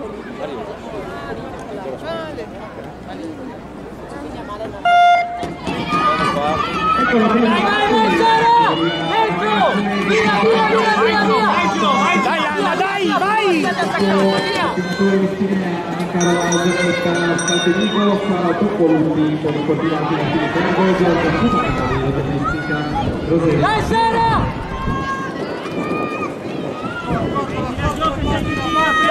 l a s c a r a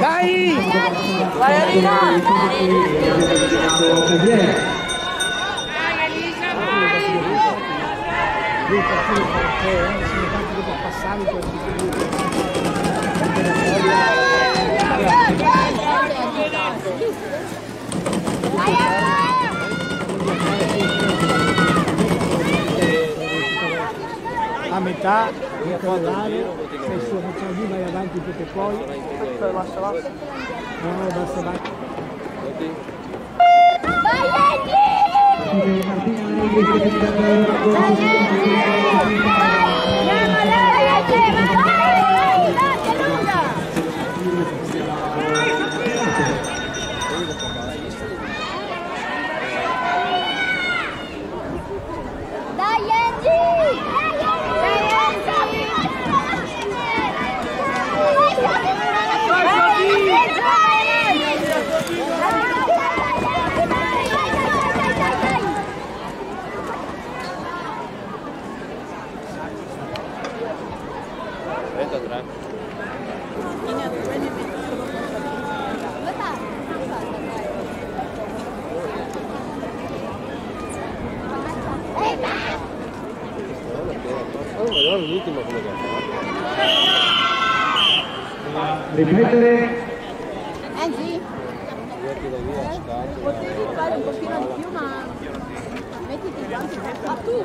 Caí! vai A metade, adesso facciamo giù vai avanti tutte e poi questo lascia là no no basta vai vai Dai, Angie! ripetere eh sì potevi fare un pochino di più ma mettiti quanti ma tu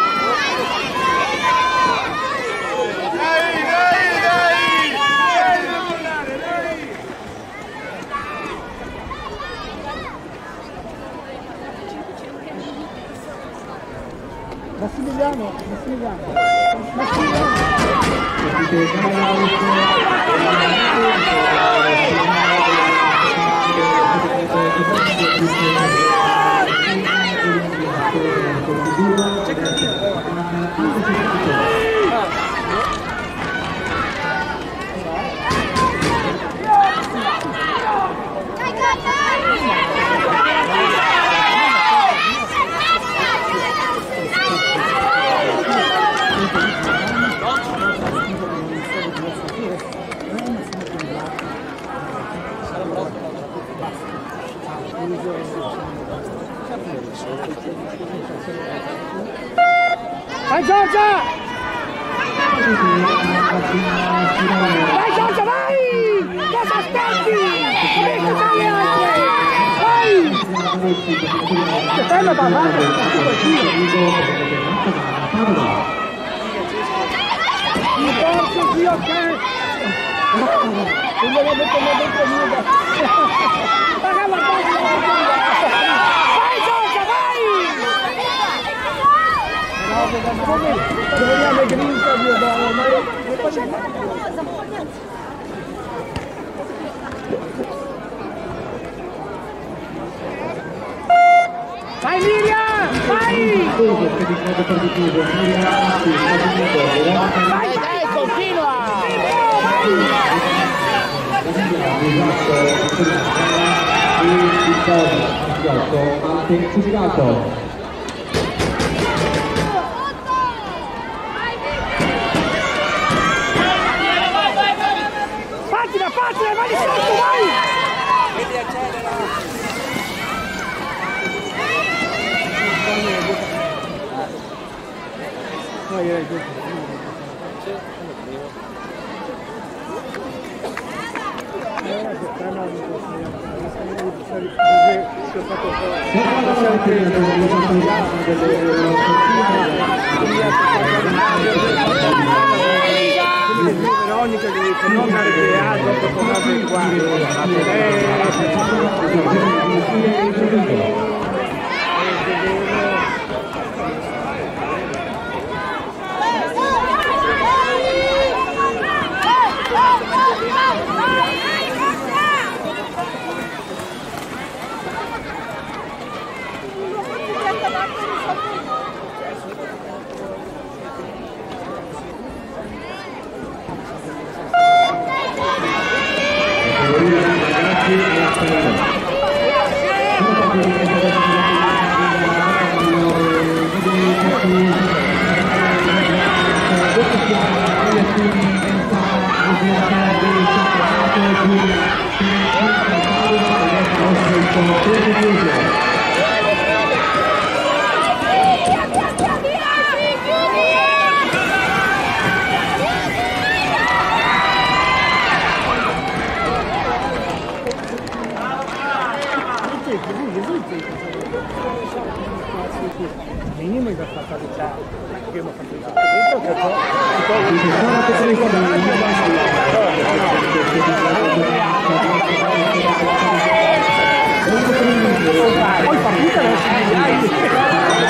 não. Massimiliano, Massimiliano. Massimiliano. 大丈夫じゃ大丈夫じゃない出させてってごめんなさいよはい答えの番なんだよ日本強く Un momento, un momento, un momento. ¡Bájalo, bájalo, bájalo! siccome troviamo Green Interview da ormai... C'è un'altra cosa, Vai Miriam! Vai! Vai, dai, continua! Vai! Il risultato anticipato Grazie, vai di sotto, vai! Vedi, a a Dai, dai, dai. h telefoniche di condotta di viaggio che trovate qua a Firenze Minimum da fatalità, che è una fatalità. Grazie. Poi fa pure la scimmia.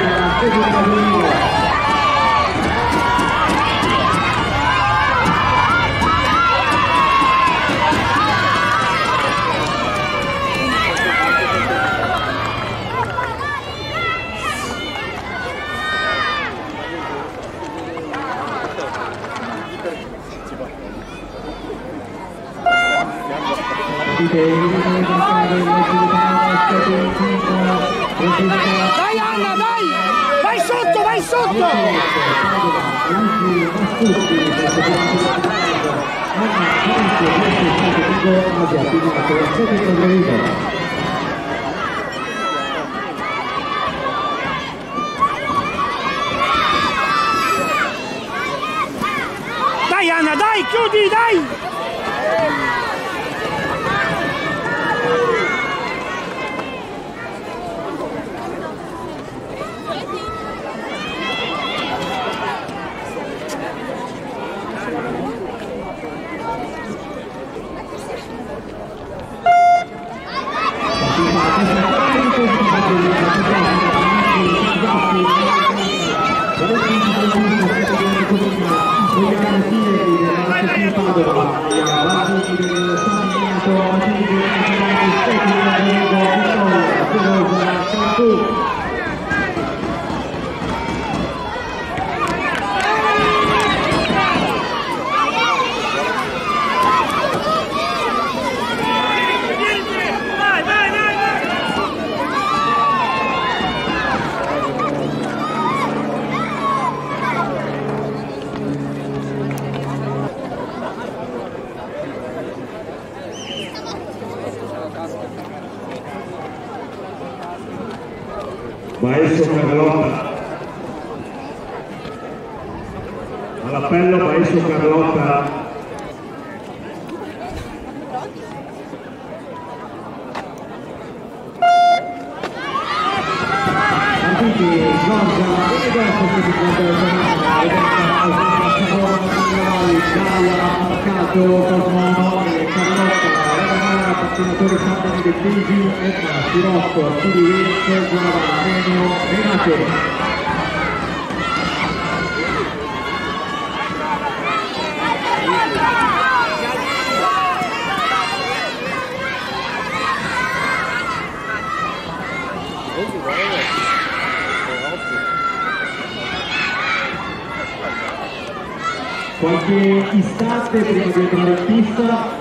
Vai Anna, vai! sotto, vai sotto! Dai Anna, dai, chiudi, dai! Maestro Carlotta all'appello Maestro Carlotta Thank you. Pattinatori Sant'Angelo Figi, Edna, Sirocco, Fili Vince, Giovanni Meno, Renato. che chi state prima di entrare in pista